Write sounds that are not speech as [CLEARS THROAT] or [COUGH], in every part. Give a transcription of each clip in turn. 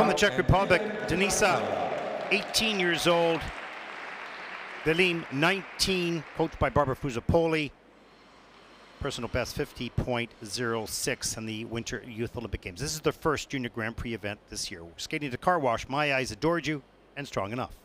From the Czech Republic, Denisa, 18 years old. Vilem, 19, coached by Barbara Fusar-Poli. Personal best 50.06 in the Winter Youth Olympic Games. This is the first Junior Grand Prix event this year. Skating to car wash. My eyes adored you and strong enough.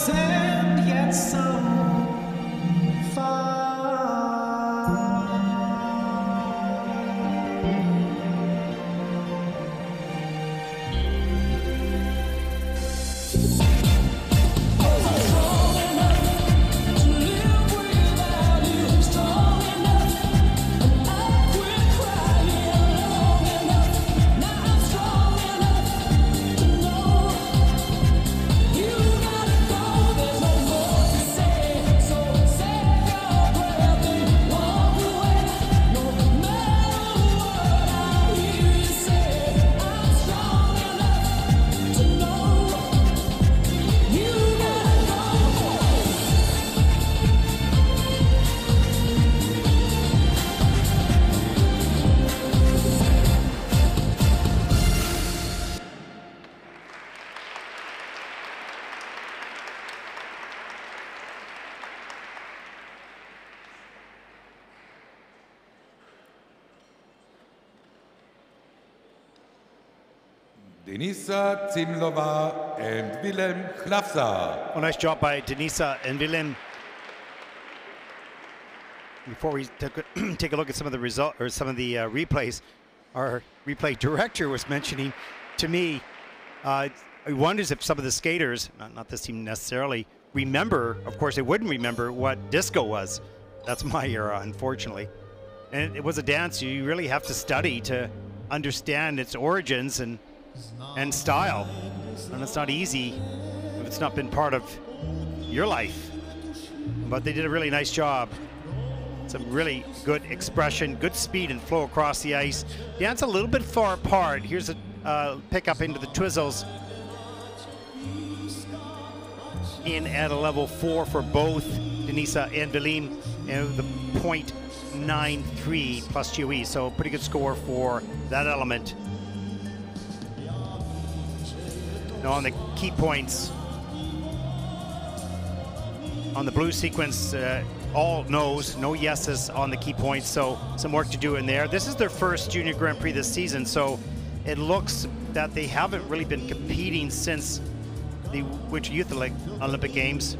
So Denisa Cimlova and Vilem Hlavsa. Well, nice job by Denisa and Vilem. Before we take a, [CLEARS THROAT] take a look at some of the result or some of the uh, replays, our replay director was mentioning to me. Uh, he wonders if some of the skaters, not, not this team necessarily, remember. Of course, they wouldn't remember what disco was. That's my era, unfortunately. And it, it was a dance you really have to study to understand its origins and and style. And it's not easy if it's not been part of your life. But they did a really nice job. Some really good expression, good speed and flow across the ice. Dance a little bit far apart. Here's a uh, pickup into the Twizzles. In at a level four for both Denisa and Vilem, and the .93 plus GOE. So pretty good score for that element. On the key points, on the blue sequence, uh, all no's, no yeses on the key points, so some work to do in there. This is their first Junior Grand Prix this season, so it looks that they haven't really been competing since the Winter Youth Olympic Games.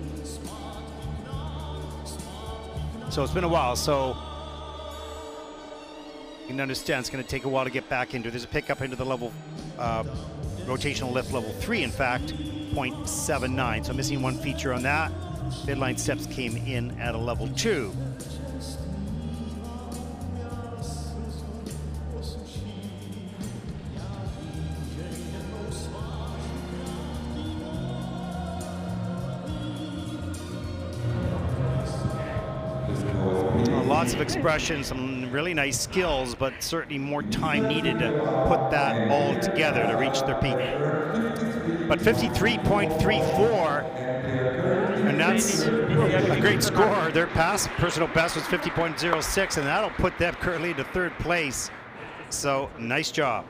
So it's been a while, so You can understand it's going to take a while to get back into. There's a pickup into the level, uh, rotational lift level three, in fact, 0.79. So missing one feature on that. Midline steps came in at a level two. Lots of expression, some really nice skills, but certainly more time needed to put that all together to reach their peak. But 53.34, and that's a great score. Their past personal best was 50.06, and that'll put them currently into third place. So nice job.